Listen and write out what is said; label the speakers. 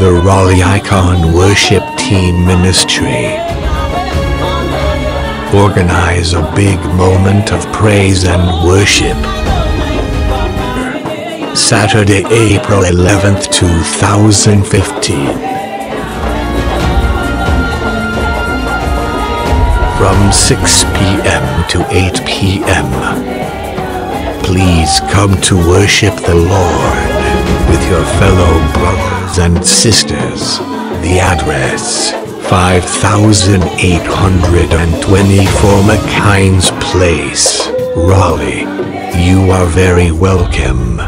Speaker 1: the Raleigh IECON Worship Team Ministry. Organize a big moment of praise and worship. Saturday, April 11th, 2015. From 6 p.m. to 8 p.m. Please come to worship the Lord with your fellow brothers and sisters. The address 5824 McHines Place, Raleigh. You are very welcome.